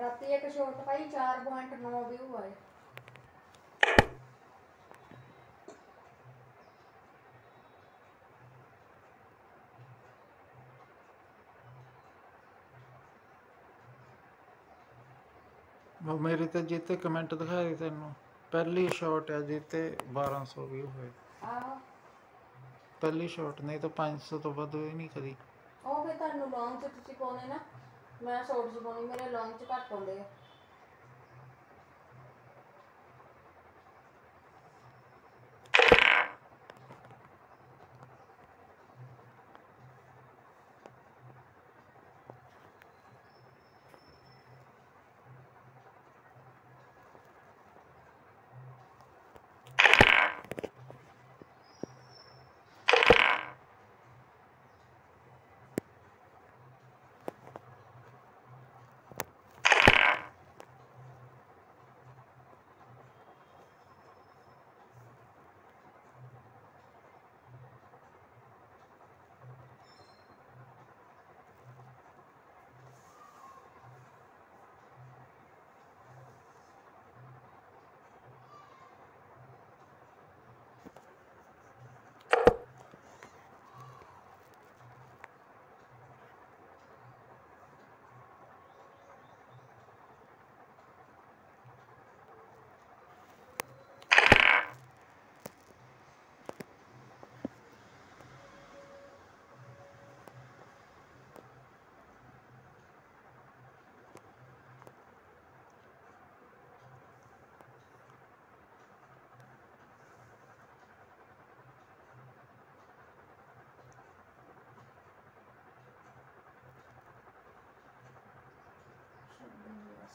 ਰਾਤੀ ਇੱਕ ਸ਼ੋਟ ਪਾਈ 4.9 ਵਿਊ ਆਏ। ਉਹ ਮੇਰੇ ਤੇ ਜਿੱਤੇ ਕਮੈਂਟ ਦਿਖਾਏ ਤੈਨੂੰ। ਪਹਿਲੀ ਸ਼ਾਟ ਹੈ ਜਿੱਤੇ 1200 ਵਿਊ ਹੋਏ। ਆਹੋ। ਪਹਿਲੀ ਸ਼ਾਟ ਨਹੀਂ ਤਾਂ 500 ਤੋਂ ਵੱਧ ਹੋਈ ਨਹੀਂ ਕਦੀ। ਉਹ ਫਿਰ ਤੁਹਾਨੂੰ ਲੌਂਗ ਚ ਤੁਸੀਂ ਪਾਉਣੇ ਨਾ। ਮੈਂ ਸ਼ੋਰਟ ਚ ਪਾਉਣੀ ਮੇਰੇ ਲੌਂਗ ਚ ਘੱਟ ਪਾਉਂਦੇ ਆ।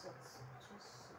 six, two, six.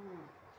Hmm.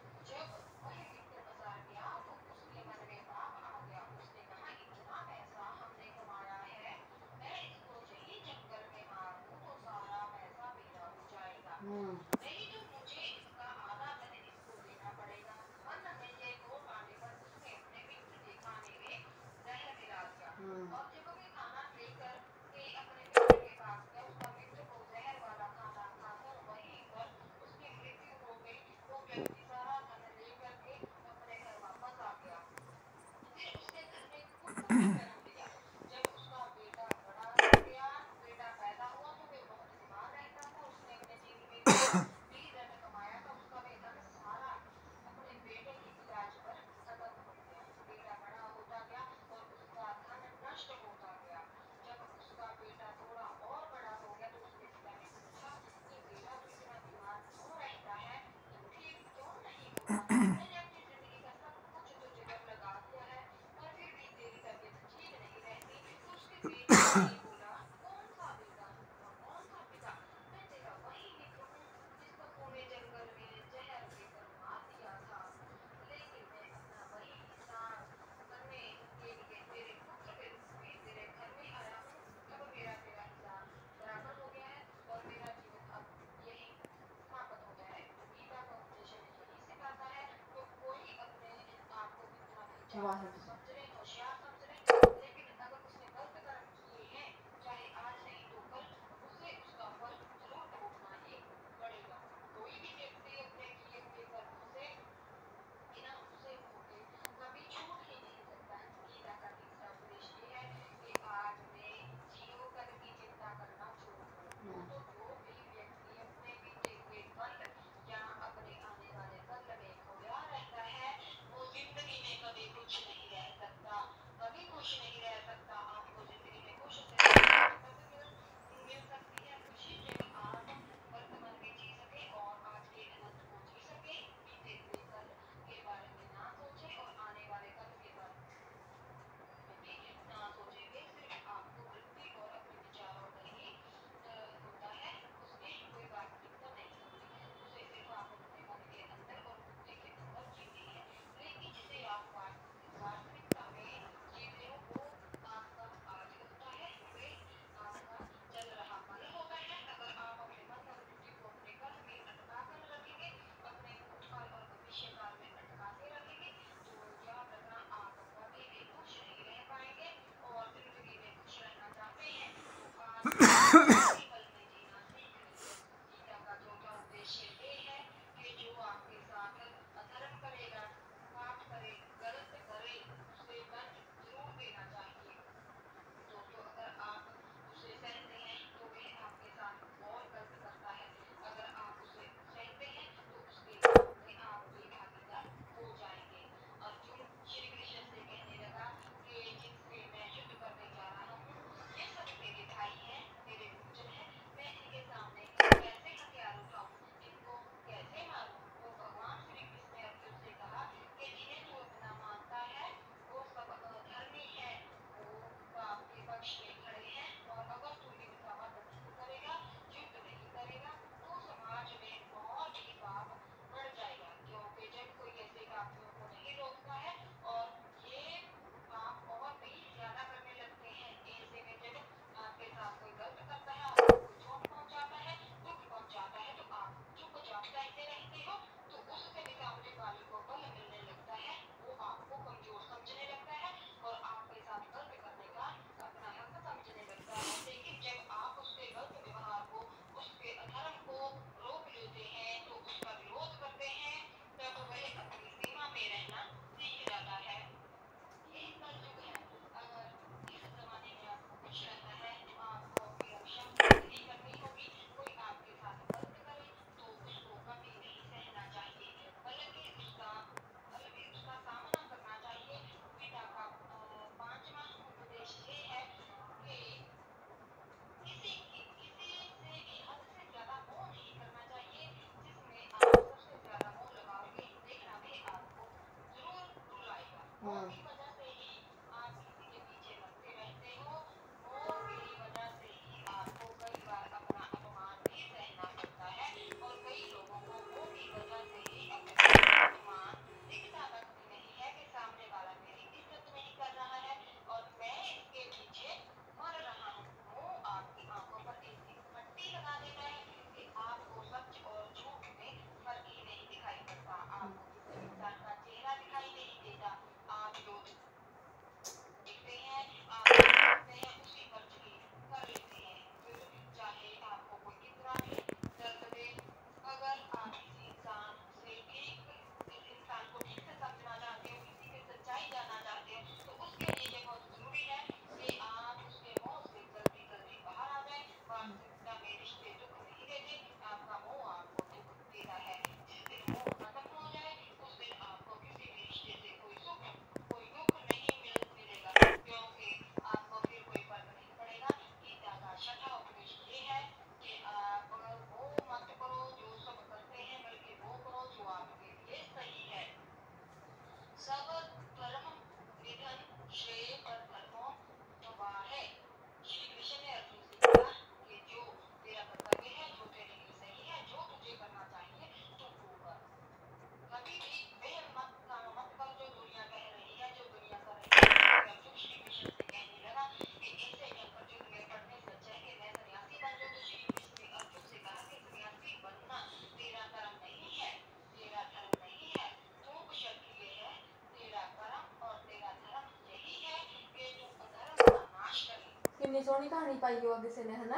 Water. Ha Sony සෝනි කහණි පයියෝ වගේ සෙනෙහන